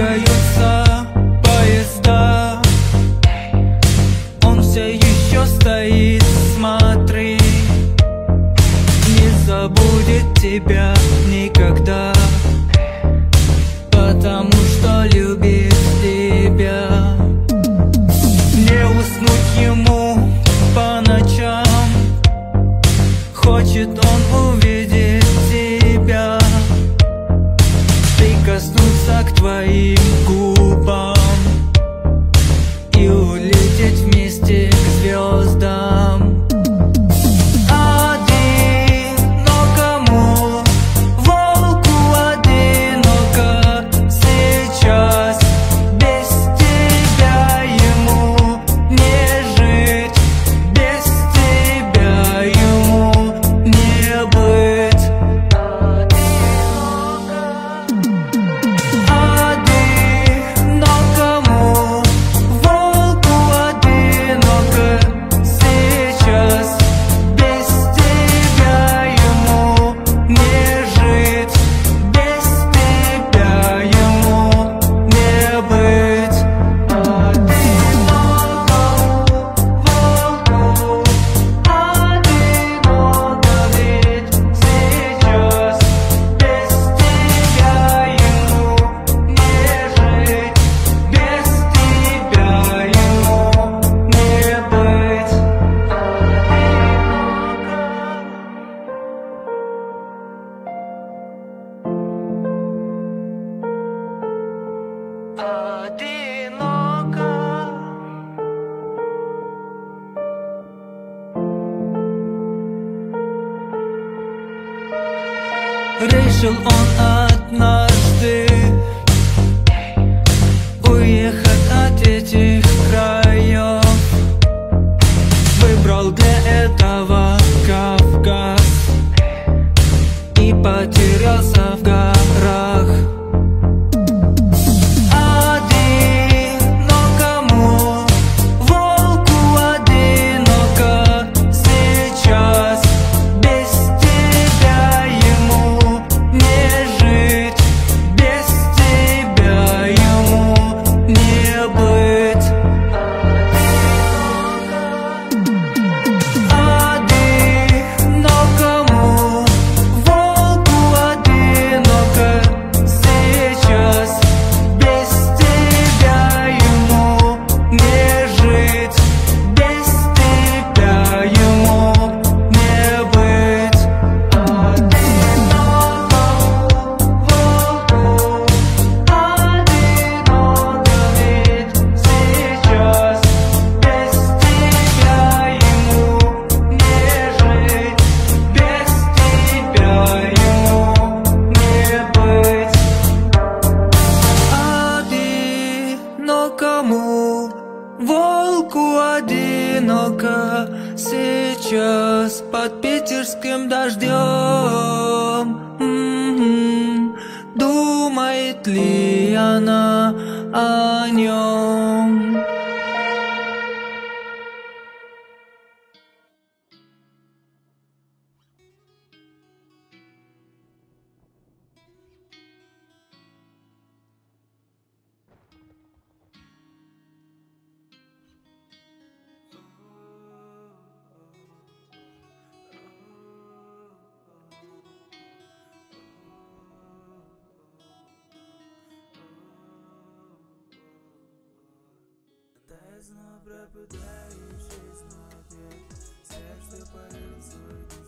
двигаются поезда. Он все еще стоит, смотри. Не забудет тебя никогда. Потому что любит тебя. Не уснуть ему по ночам. Хочет он увидеть Karim racial on at night сейчас под питерским дождем м-м-м. Думает ли она о нем? Пытаясь, но пробудаюсь, жизнь на ответ Сердце полил свой день